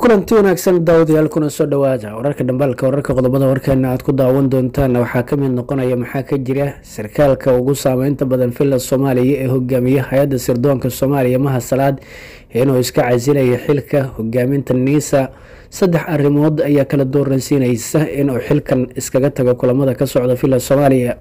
kulanti wanaagsan daawadayaal kuna soo dhawaada. Wararka dhambaalka wararka qodobada warkeena aad ku daawan doontaan. Waxaa ka mid noqonaya maxaa ka jira sarkaalka ugu saameynta badan villa soomaaliya ee hogaamiye hay'adda sirdoonka soomaaliya maha salaad inuu iska casilaya xilka hogaaminta niisa. Saddex arrimood ayaa kala dooransiinaysa inuu xilkan iskaga tago kulamada ka socda villa soomaaliya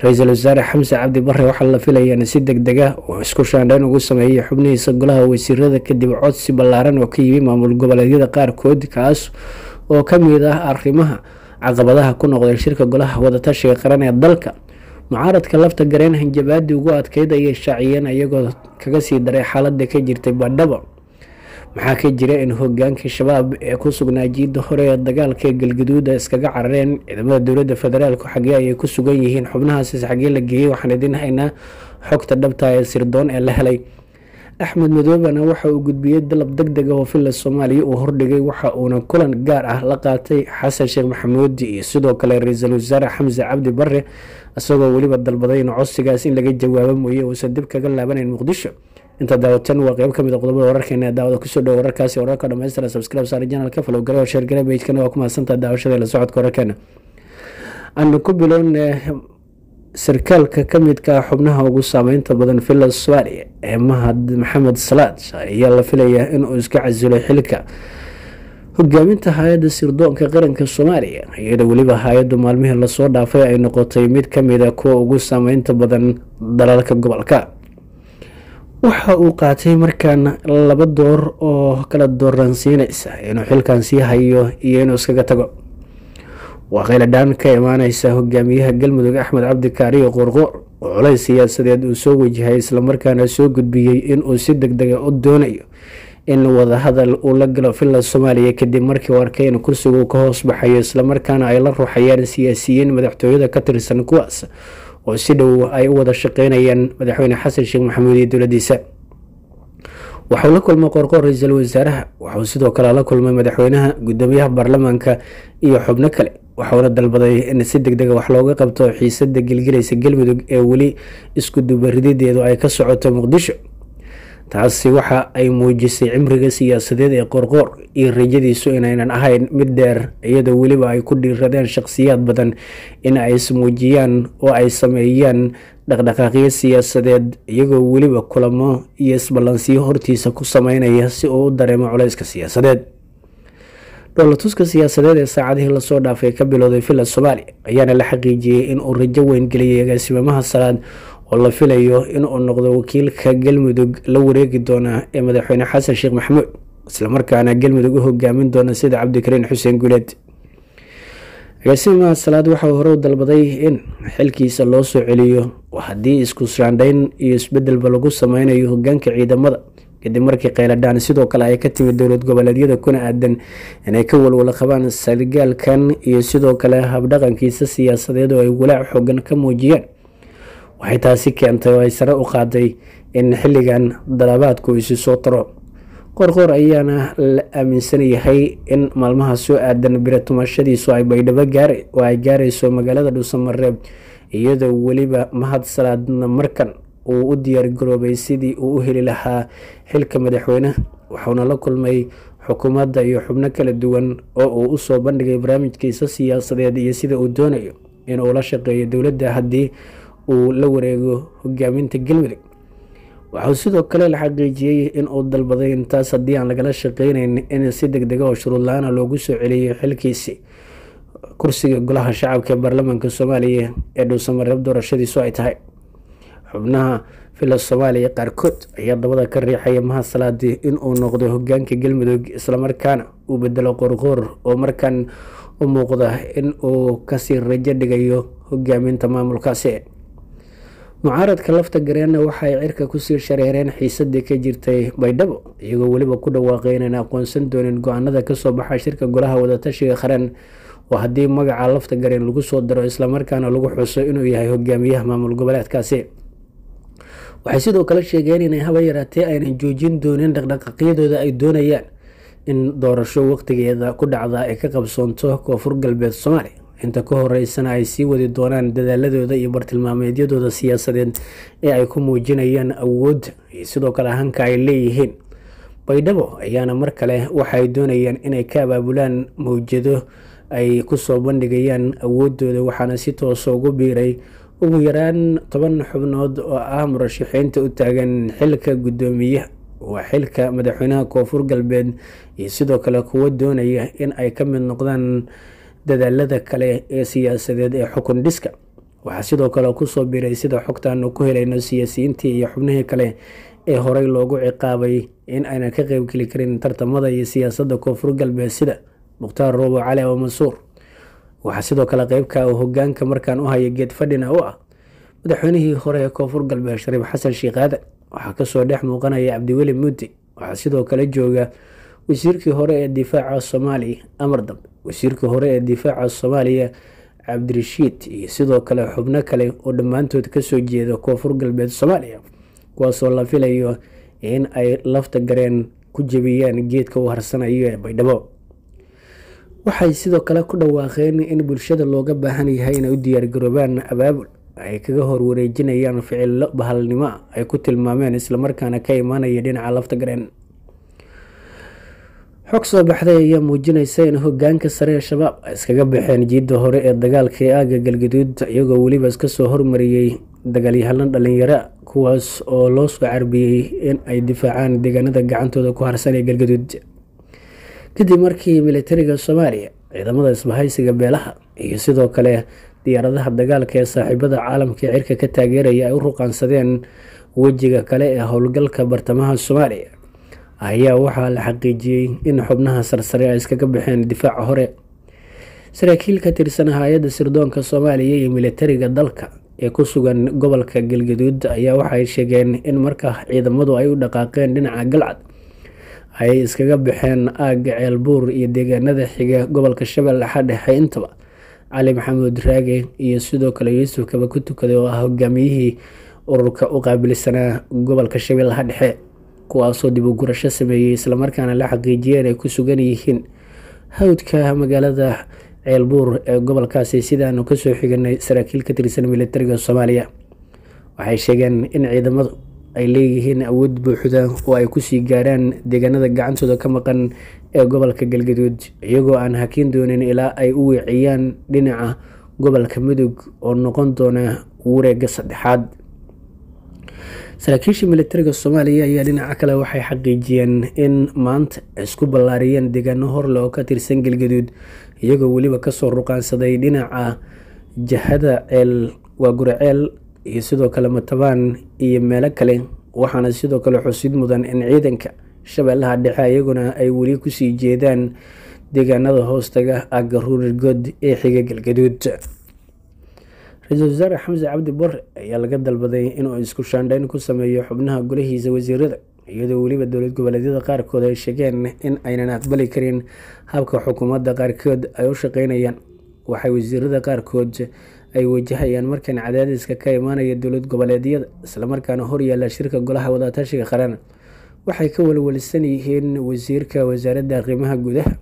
ra'iisul wasaare xamse cabdi bare waxaa la filaya in si deg dega oo isku shaandhayn ugu sameeyay xubnihiisa golaha wasiirada kadib codsi ballaaran oo ka yimi maamul goboleedyada qaarkood kaas oo ka mid ah arrimaha caqabadaha ku noqday shirka golaha wadatashiga qaran ee dalka. Mucaaradka lafta gareen hanjabaadii ugu adkeyd ayay shaaciyeen iyagoo kaga sii daray xaalada ka jirtay baadhabo maxaa ka jira in hogaankii shabaab ee ku sugnaa jiidda hore ee dagaalka ee galgaduuda iskaga carareen ciidamada dowladda federaalku xagee ayay ku sugan yihiin? Xubnahaasi xagee la geeyey waxaan idin haynaa xogta dhabta ee sirdoon ee la helay. Axmed madoobena waxa uu gudbiyey dalab deg deg ah oo villa soomaaliya uu hordhigay waxa uuna kulan gaar ah la qaatay xasan sheekh maxamuudi iyo sidoo kale ra'iisul wasaare xamse cabdi bare isagoo weliba dalbaday in codsigaas in laga jawaabo mooye uusan dib kaga laabanayn muqdisho inta daawatan waa qeyb ka mid a qodobada wararkeena ee daawada ku soo dhowo wararkaasi. Wararka dhamaystira subscribe saare janalka follow gare oo share gare pagekana waa ku mahadsantaha daawashada la socodka wararkeena. Aanu ku bilown sarkaalka kamidka ah xubnaha ugu saameynta badan villa soomaaliya ee mahad maxamed salaad ayaa la filayaa inuu iska casilay xilka hogaaminta hay'adda sirdoonka qaranka soomaaliya iyadoo weliba hay'addu maalmihii la soo dhaafay ay noqotay mid ka mid a kuwa ugu saameynta badan dalalka gobolka waxa uu qaatay markaan laba door oo kala dooransiinaysa inuu xilkan sii hayo iyo inuu iskaga tago. Waa kheyladhaan ka imaaneysa hogaamiyaha galmudug axmed cabdi kaariyo qoorqoor oo culays siyaasadeed uu soo wajahay islamarkaana soo gudbiyey inuu si deg dega u doonayo in wadahadal uu la galo villa soomaaliya kadib markii uu arkay in kursigu ka hoos baxayo islamarkaana ay la ruuxayaan siyaasiyiin madaxtooyada ka tirsan kuwaas oo si dhow ay u wada shaqeynayaan madaxweyne xasan sheekh maxamuud iyo dowladiisa waxuu la kulmay qoorqoor ra'iisul wasaaraha waxuu sidoo kale la kulmay madaxweynaha gudoomiyaha baarlamaanka iyo xubno kale waxuuna dalbaday in si deg dega wax looga qabto xiisada gelgelaysa galmudug ee weli isku dubaridadeedu ay ka socoto muqdisho taasi waxa ay muujisay cimriga siyaasadeed ee qoorqoor iyo rajadiisu inaynan ahayn mid dheer iyadoo weliba ay ku dhiiradeen shaqsiyaad badan in ay ismuujiyaan oo ay sameeyaan dhaqdhaqaaqyo siyaasadeed iyagoo weliba kulamo iyo isballansiyo hortiisa ku sameynaya si uu u dareemo culayska siyaasadeed. Dhoolatuska siyaasadeed ee saacadihii la soo dhaafay ka bilowday villa soomaaliya ayaana la xaqiijiyey inuu rajo weyn geliyay agaasimaha salaad oo la filayo inuu noqdo wakiilka galmudug la wareegi doona ee madaxweyne xasan sheekh maxamuud islamarkaana galmudug u hogaamin doona sida cabdikariin xuseen guuleed agaasimaha salaad waxauu hore u dalbaday in xilkiisa loo soo celiyo. Haddii isku shaandhayn iyo isbedelba lagu sameynayo hogaanka ciidamada kadib markii kheyladhaan sidoo kale ay ka timid dowlad goboleedyada kuna aadan inay ka walwala qabaan sargaalkan iyo sidoo kale habdhaqankiisa siyaasadeed oo ay walaac xoogan ka muujiyeen waxay taasi keentay oo ay sare u qaaday in xilligan dalabaadku isi soo taro qorqoor ayaana la aaminsan yahay in maalmaha soo aadan biratumashadiisu ay baydhabo oo ay gaarayso magaalada dhuusamareeb iyadoo weliba mahad salaadna markan uu u diyaargaroobay sidii uu u heli lahaa xilka madaxweyneha wuxuuna la kulmay xukuumadda iyo xubno kala duwan oo uu u soo bandhigay barnaamijkiisa siyaasadeed iyo sida uu doonayo inuu la shaqeeyo dowladda haddii uu la wareego hogaaminta galmudug waxuu sidoo kale la xaqiijiyey inuu dalbaday intaas haddii aan lagala shaqeyneyn in si deg dega oo shuruud la'aana loogu soo celiyo xilkiisi kursiga golaha shacabka ee baarlamaanka soomaaliya ee dhuusamareeb doorashadiisu ay tahay. Xubnaha villa soomaaliya qaarkood ayaa dabada ka riixaya mahad salaadi inuu noqdo hogaanka galmudug islamarkaana uu bedelo qorqoor oo markan u muuqda in uu ka sii rajo dhigayo hogaaminta maamulkaasi mucaaradka lafta gareenna waxaay cirka ku sii shareereen xiisadii ka jirtay baydhabo iyagoo weliba ku dhawaaqay inaan aqoonsan doonin go'aanada ka soo baxa shirka golaha wadatashiga qaran. Oo haddii magaca lafta gareen lagu soo daro islamarkaana lagu xuso inuu yahay hogaamiyaha maamul goboleedkaasi. Waxay sidoo kale sheegeen inay haba yaraatee aynan joojin doonin dhaqdhaqaaqyadooda ay doonayaan in doorasho waqtigeeda ku dhacda ay ka qabsoonto koonfur galbeed soomaaliya inta ka horeysana ay sii wadi doonaan dadaaladooda iyo bartilmaameedyadooda siyaasadeed ee ay ku muujinayaan awoodda iyo sidoo kale hanka ay leeyihiin. Baydhabo ayaana mar kale waxaay doonayaan inay ka abaabulaan mawjado ay ku soo bandhigayaan awoodooda waxaana si toosa ugu biiray ugu yaraan toban xubnood oo ah murashaxiinta u taagan xilka guddoomiyaha waa xilka madaxweynaha koonfur galbeed iyo sidoo kale kuwo doonaya in ay ka mid noqdaan dadaalada kale ee siyaasadeed ee xukun dhiska waxaa sidoo kale ku soo biiray sida xogtaanu ku helayno siyaasiyiintii iyo xubnihii kale ee horey loogu ciqaabay in aynan ka qeybgeli karin tartamada iyo siyaasadda koonfur galbeed sida mukhtaar roobo cali oo mansuur. Waxaa sidoo kale qeybka uu hogaanka markaan u haya geed fadhina u ah madaxweynihii hore ee koonfur galbeed shariif xasan aadan waxaa ka soo dhex muuqanaya cabdiweli muudi waxaa sidoo kale jooga wasiirkii hore ee difaaca soomaaliya amar dambe wasiirkii hore ee difaaca soomaaliya cabdirashiid iyo sidoo kale xubno kale oo dhammaantood ka soo jeeda koonfur galbeed soomaaliya kuwaasoo la filayo in ay lafta gareen ku jebiyaan geedka u harsanayo ee baydhabo. Waxay sidoo kale ku dhawaaqeen in bulshada looga baahan yahay inay u diyaargaroobaan abaabul ay kaga horwareejinayaan ficilo bahalnimo ay ku tilmaameen islamarkaana ka imaanaya dhinaca lafta gareen xog soo baxday ayaa muujinaysa in hogaanka sare ee shabaab ay iskaga baxeen jiidda hore ee dagaalka ee aaga galgaduud iyagoo weliba iskasoo hormariyey dagaalyahalan dhalinyaro kuwaas oo loo soo carbiyey in ay difaacaan deegaanada gacantooda ku harsan ee galgaduud kadib markii militariga soomaaliya ciidamada isbahaysiga beelaha iyo sidoo kale diyaaradaha dagaalka ee saaxiibada caalamka ee cirka ka taageeraya ay u ruqaansadeen wejiga kale ee howlgalka bartamaha soomaaliya ayaa waxaa la xaqiijiyey in xubnaha sarsare ay iskaga baxeen difaaca hore. Saraakiil ka tirsan hay'adda sirdoonka soomaaliya iyo militariga dalka ee ku sugan gobolka galgaduud ayaa waxay sheegeen in markaa ciidamadu ay u dhaqaaqeen dhinaca galcad ay iskaga baxeen aagga ceelbuur iyo deegaanada xiga gobolka shabeellaha dhexe intaba cali maxamuud raage iyo sidoo kale yuusuf kaba ku tukaday oo ah hogaamiyihii ururka u qaabilsanaa gobolka shabeellaha dhexe kuwaasoo dib u gurasho sameeyey islamarkaana la xaqiijiyey inay ku sugan yihiin hawdka magaalada ceelbuur ee gobolkaasi. Sidaanu ka soo xiganay saraakiil ka tirsan militariga soomaaliya waxay sheegeen in ciidamadu ay leeyihiin awood buuxda oo ay ku sii gaaraan deegaanada gacantooda ka maqan ee gobolka galgaduud iyagoo aan hakin doonin ilaa ay u weeciyaan dhinaca gobolka mudug oo noqon doona wareega saddexaad saraakiisha militariga soomaaliya ayaa dhinaca kale waxay xaqiijiyeen in maanta isku ballaariyeen deegaano horle oo ka tirsan galgaduud iyagoo weliba ka soo ruqaansaday dhinaca jahada ceel waa guriceel iyo sidoo kale matabaan iyo meelo kale waxaana sidoo kale xusid mudan in ciidanka shabeellaha dhexe iyaguna ay weli ku sii jeedaan deegaanada hoostaga aga ruurigod ee xiga galgaduud ra'iisul wasaare xamse cabdi borre ayaa laga dalbaday inuu isku shaandhayn ku sameeyo xubnaha golihiisa wasiirada iyadoo weliba dowlad goboleedyada qaarkood ay sheegeen in aynan aqbali karin habka xukuumadda qaarkood ay u shaqeynayaan waxay wasiirada qaarkood ay wajahayaan markan cadaadiska ka imaanaya dowlad goboleedyada islamarkaana horyaala shirka golaha wadatashiga qaran. Waxay ka walwalsan yihiin wasiirka wasaaradda qiimaha gudaha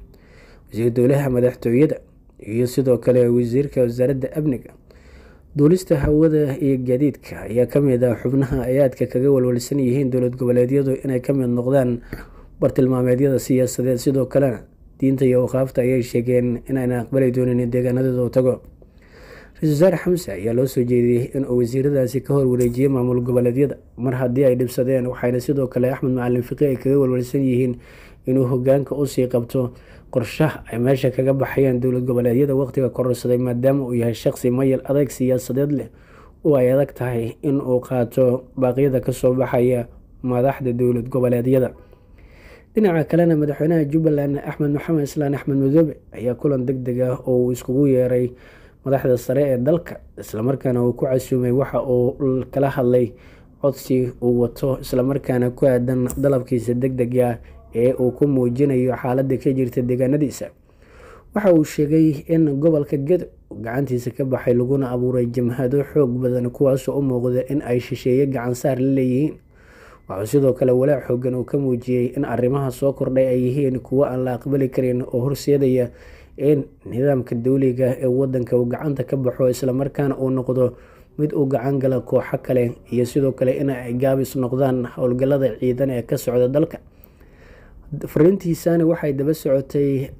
wasiir dowlaha madaxtooyada iyo sidoo kale wasiirka wasaaradda amniga duulista hawada iyo gaadiidka ayaa ka mid ah xubnaha ay aadka kaga walwalsan yihiin dowlad goboleedyadu inay ka mid noqdaan bartilmaameedyada siyaasadeed. Sidoo kalena diinta iyo waqaafta ayay sheegeen inayna aqbali doonin deegaanadooda u tago. Ra'isul wasaare xamse ayaa loo soo jeediyey inuu wasiiradaasi ka horwareejiyey maamul goboleedyada. Mar haddii ay dhibsadeen waxayna sidoo kale axmed macalin fiqi ay kaga walwalsan yihiin inuu hogaanka u sii qabto qorshaha ay meesha kaga baxayaan dowlad goboleedyada waqtiga kororsaday maadaama uu yahay shaqsi mayal adeeg siyaasadeed leh oo ay adag tahay in uu qaato baaqyada ka soo baxaya madaxda dowlad goboleedyada. Dhinaca kalena madaxweynaha jubbaland axmed maxamed islaan axmed madoobe ayaa kulan deg deg ah oo uu iskugu yeeray madaxda sare ee dalka islamarkaana uu ku casuumay waxa uu kala hadlay codsi uu wato islamarkaana ku aadan dalabkiisa deg dega ee uu ku muujinayo xaaladda ka jirta deegaanadiisa. Waxa uu sheegay in gobolka gedo gacantiisa ka baxay laguna abuuray jamhado xoog badan kuwaasoo u muuqda in ay shisheeye gacansaar la leeyihiin. Waxuu sidoo kale walaac xoogan uu ka muujiyey in arrimaha soo kordhay ay yihiin kuwo aan la aqbali karin oo horseedaya in nidaamka dowliga ee wadanka uu gacanta ka baxo islamarkaana uu noqdo mid uu gacan gala kooxo kale iyo sidoo kale in ay gaabis noqdaan howlgallada ciidan ee ka socda dalka fariintiisani waxay daba socotay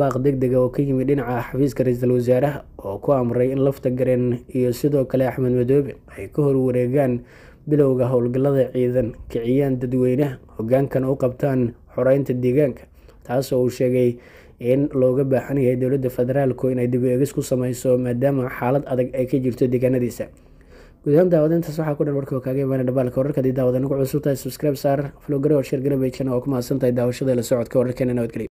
baaq deg dega oo ka yimid dhinaca xafiiska ra'iisul wasaaraha oo ku amray in lafta garen iyo sidoo kale axmed madoobe ay ka horwareegaan bilowga howlgallada ciidan kiciyaan dadweynaha hogaankan u qabtaan xoreynta deegaanka taasoo uu sheegay in looga baahan yahay dowladda federaalku inay dib eegis ku sameyso maadaama xaalad adag ay ka jirto deegaanadiisa guud ahaan daawadintaas waxaa ku dhan warka kaaga imaana dhabaalka wararka haddii daawada nagu cusub tahay subscribe saar flogare oo sheer garabejana oo ku mahadsan tahay daawashada la socodka wararkeena nabadgelyo